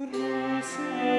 Rosa